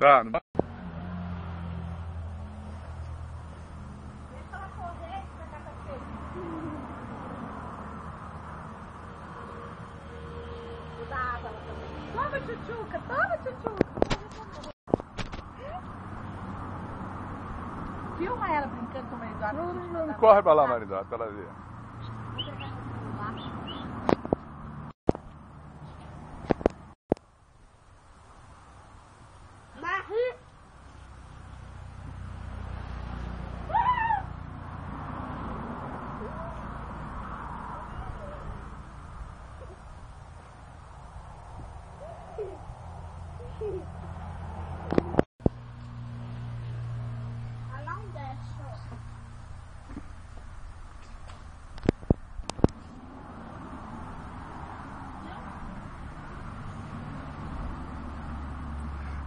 Tá, também. Toma, tchutchuca, toma, tchutchuca. Filma ela brincando com o marido. Não, não, não corre pra lá, Maridó, pra ela ver.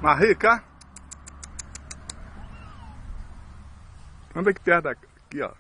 Marica! Anda aqui perto da... Aqui, ó.